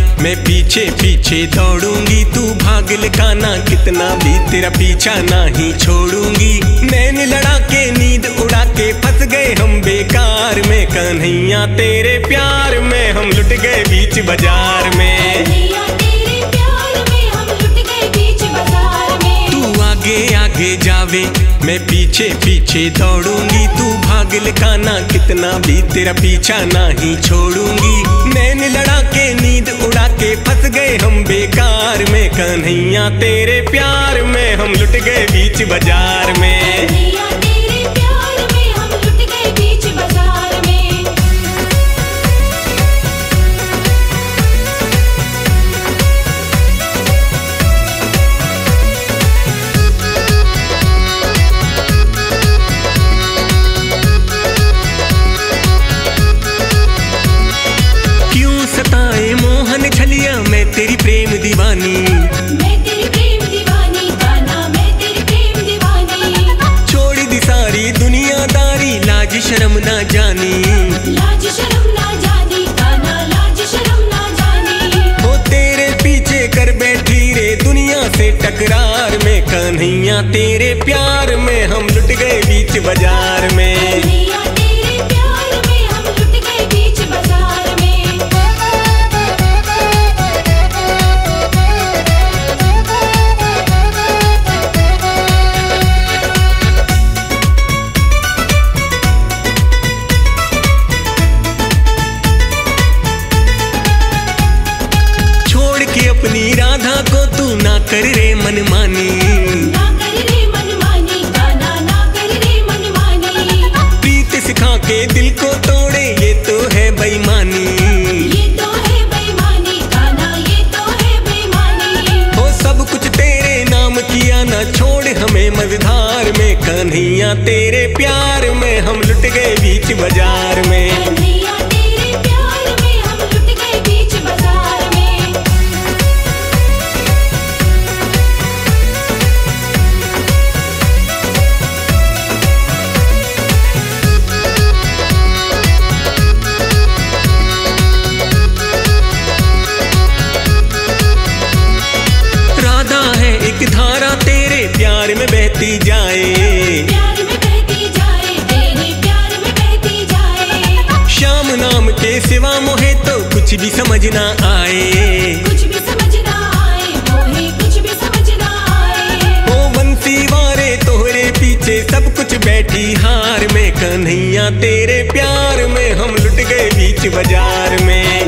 पीछे पीछे दौड़ूँगी तू भागल खाना कितना भी तेरा पीछा नहीं छोड़ूँगी। नैन लड़ा के नींद उड़ा के फंस गए हम बेकार में कन्हैया तेरे प्यार में हम लुट गए बीच बाज़ार में। कन्हैया तेरे प्यार में हम लुट गए बीच बाज़ार में। तू आगे आगे जावे मैं पीछे पीछे दौड़ूँगी। तू भागल खाना कितना भी तेरा पीछा नहीं छोड़ूँगी। फंस गए हम बेकार में, कन्हैया तेरे प्यार में, हम लुट गए बीच बाज़ार में। प्रेम दीवानी। मैं तेरी प्रेम दीवानी गाना मैं तेरी प्रेम दीवानी। छोड़ दी सारी दुनियादारी लाज शर्म ना जानी। लाज शर्म ना जानी गाना लाज शर्म ना जानी। वो तेरे पीछे कर बैठी रे दुनिया से टकरार में कन्हैया तेरे प्यार में हम लुट गए बीच बाज़ार में। कन्हैया तेरे प्यार में हम लुट गए बीच बाज़ार में। कन्हैया तेरे प्यार में हम लुट गए बीच बाज़ार में।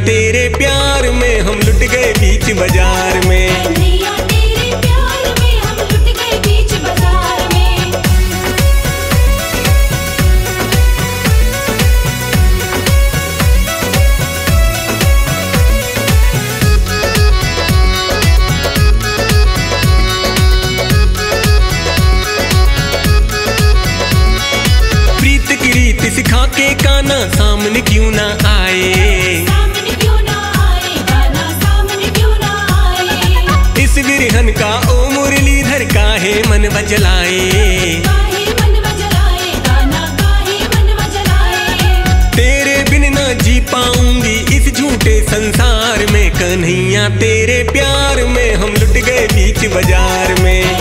तेरे प्यार में हम लुट गए बीच बाज़ार में। कन्हैया तेरे प्यार में हम लुट गए बीच बाज़ार में। प्रीत की रीत सिखा के काना सामने क्यों ना आए? काहे मन बजलाए। काहे मन बजलाए गाना काहे मन बजलाए। तेरे बिन ना जी पाऊँगी इस झूठे संसार में। कन्हैया तेरे प्यार में हम लुट गए बीच बाज़ार में।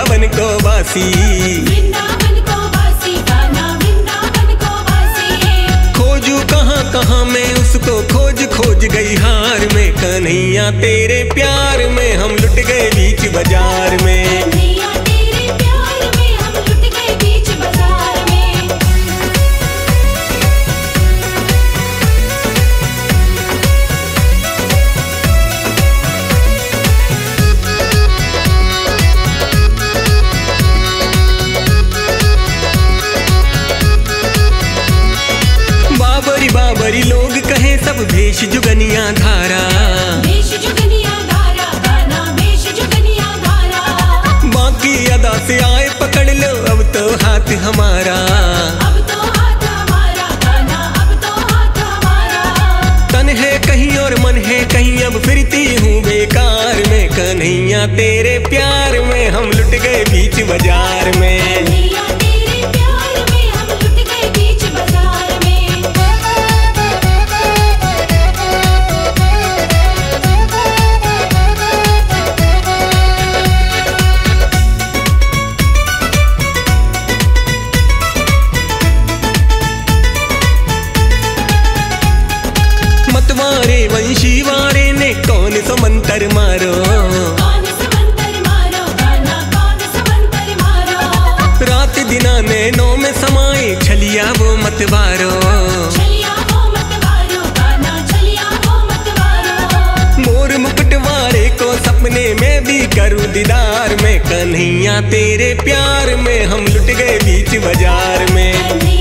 वृंदावन को वासी। खोजू कहाँ कहाँ मैं उसको खोज खोज गई हार में। कन्हैया तेरे प्यार में हम लुट गए बीच बाज़ार में। भेष जुगनिया धारा। बाकी अदा से आए पकड़ लो अब तो हाथ हमारा। अब तो हाथ हमारा गाना अब तो हाथ हमारा। तन है कहीं और मन है कहीं अब फिरती हूँ बेकार। में कन्हैया तेरे प्यार में हम लुट गए बीच बाज़ार में। मतवारे वंशी वारे ने कौन सो मारो? मारो मारो रात दिना नैनों में समाए छलिया वो हो मतवारो मोर मुकुट वारे को सपने में भी करूँ दीदार में, कन्हैया तेरे प्यार में, हम लुट गए बीच बाज़ार में।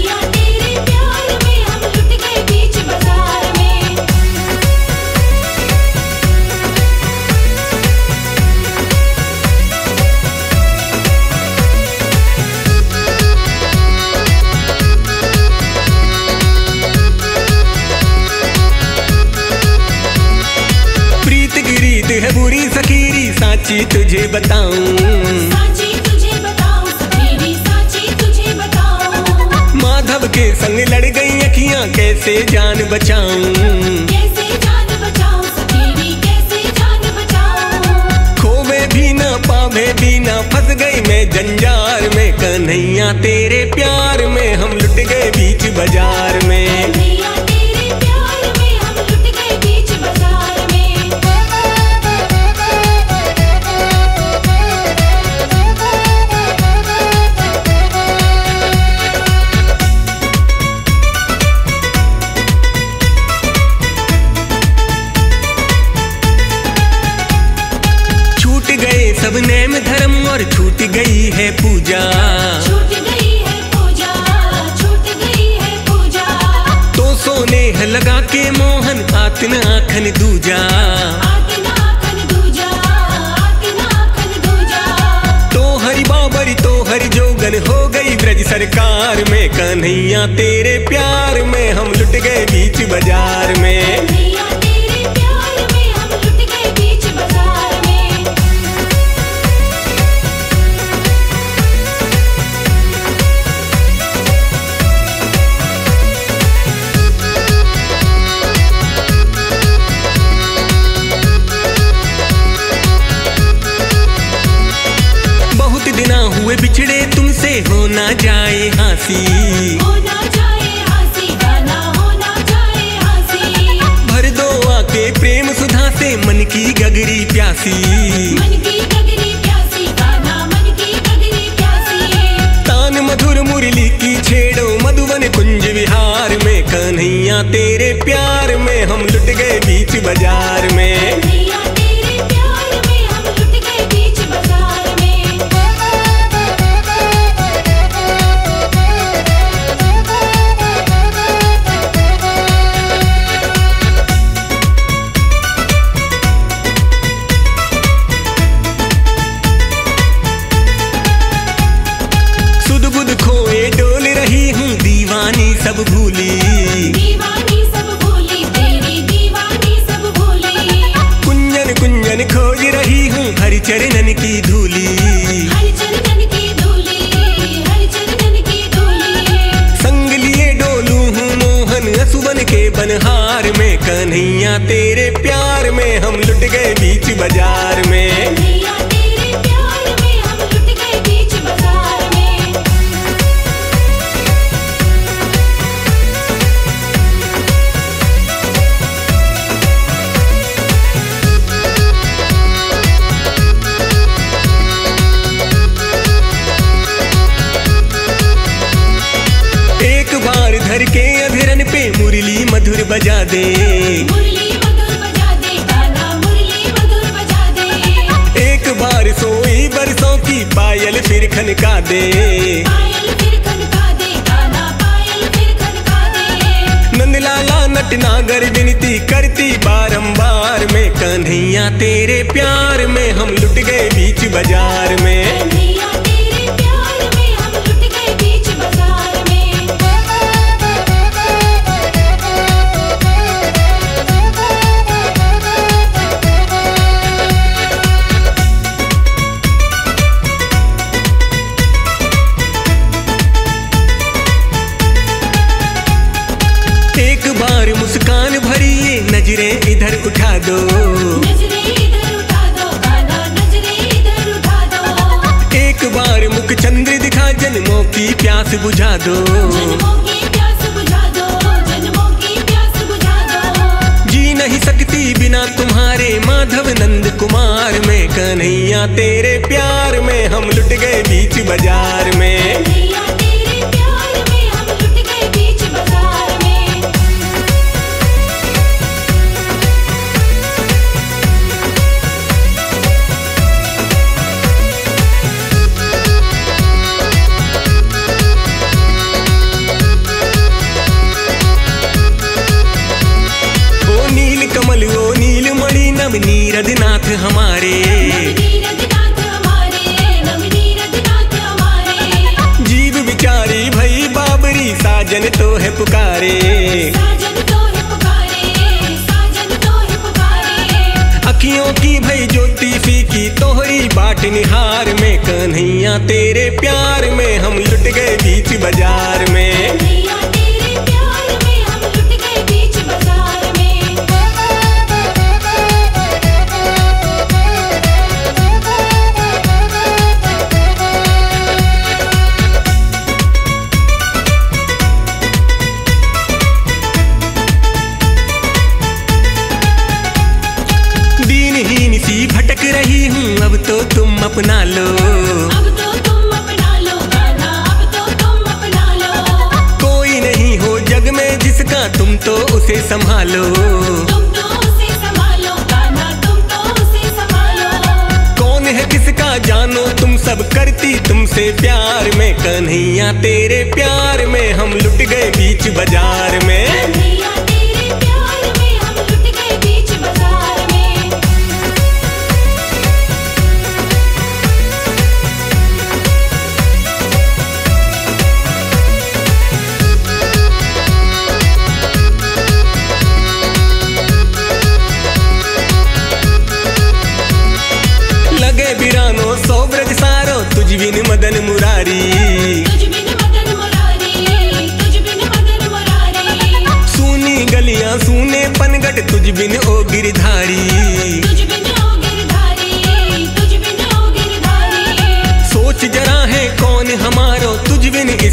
के संग लड़ गई अखियाँ कैसे जान बचाऊं? कैसे जान बचाऊं सफेदी कैसे जान बचाऊं? खोवे भी ना पावे भी ना फंस गई मैं जंजार में। कन्हैया तेरे प्यार में हम लुट गए बीच बाज़ार में। सरकार में कन्हैया तेरे प्यार में हम लुट गए बीच बाज़ार में। कन्हैया तेरे प्यार में हम लुट गए बीच बाज़ार में। बहुत दिना हुए बिछड़े तुमसे हो ना जाए। हँसी। भर दो आके प्रेम सुधा से मन की गगरी प्यासी। मन की गगरी प्यासी गाना मन की गगरी प्यासी। तान मधुर मुरली की छेड़ो मधुबन कुंज विहार में कन्हैया तेरे प्यार में हम लुट गए बीच बाज़ार। हूँ दे। मुरली मधुर बजा दे गाना मुरली मधुर बजा दे। एक बार सोई बरसों की पायल फिर खनका दे। पायल फिर खनका नंदलाला नटनागर विनती करती बारंबार में कन्हैया तेरे प्यार में हम लुट गए बीच बाज़ार में। नज़रें इधर उठा दो। नजरे इधर उठा दो गाना नजरे इधर उठा दो। एक बार मुख चंद्र दिखा जन्मों की प्यास बुझा दो। जन्मों की प्यास बुझा दो जन्मों की प्यास बुझा दो। जी नहीं सकती बिना तुम्हारे माधव नंद कुमार में। कन्हैया तेरे प्यार में हम लुट गए बीच बाज़ार में। हमारे। जीव बिचारी भई बाबरी, साजन तो है पुकारे। अखियों की भई ज्योति फीकी, तोहरी बाट निहार में। कन्हैया तेरे प्यार में, हम लुट गए बीच बाज़ार में। उसे संभालो। तुम तो उसे संभालो गाना तुम तो उसे संभालो। कौन है किसका जानो तुम सब करती तुमसे प्यार में। कन्हैया तेरे प्यार में हम लुट गए बीच बाज़ार में।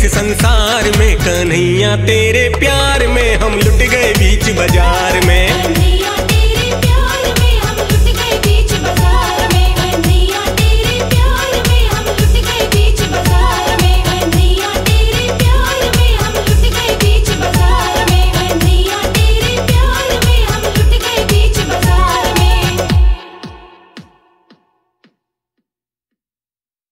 संसार में कन्हैया तेरे प्यार में हम लुट गए बीच बाज़ार में।